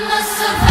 I'm a.